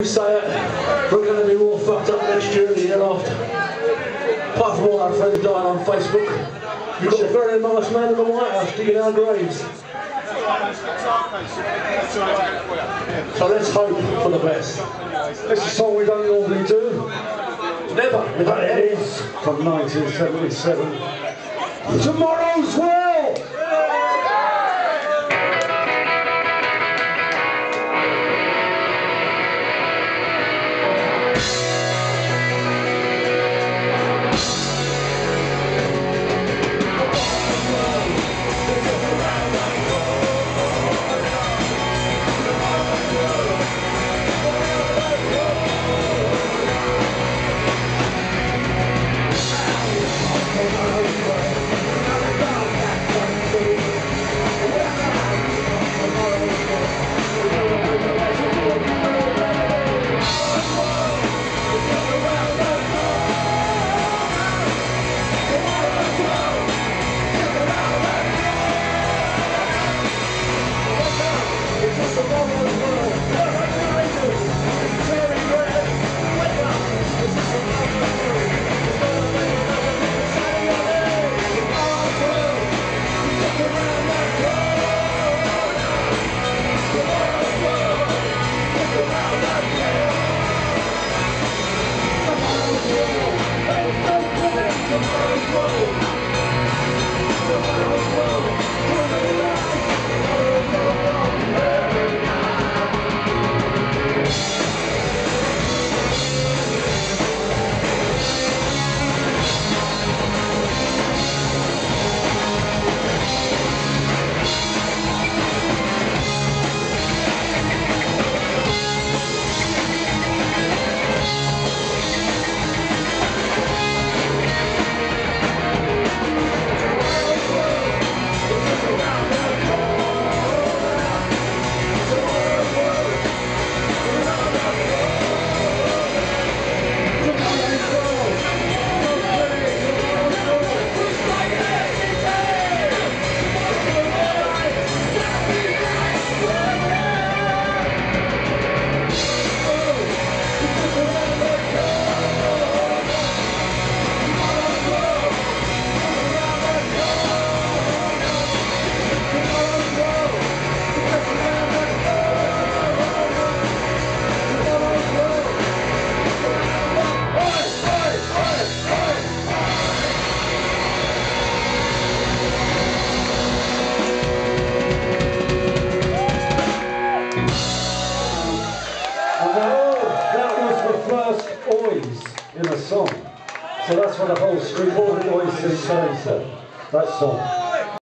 We say it, we're going to be more fucked up next year and the year after. Apart from all our friends dying on Facebook, you've got a very nice man in the White House digging our graves. So let's hope for the best. This is a song we don't normally do, Never, but it. is from 1977. Tomorrow's World! In a song. So that's what the whole street, all the today, so that song.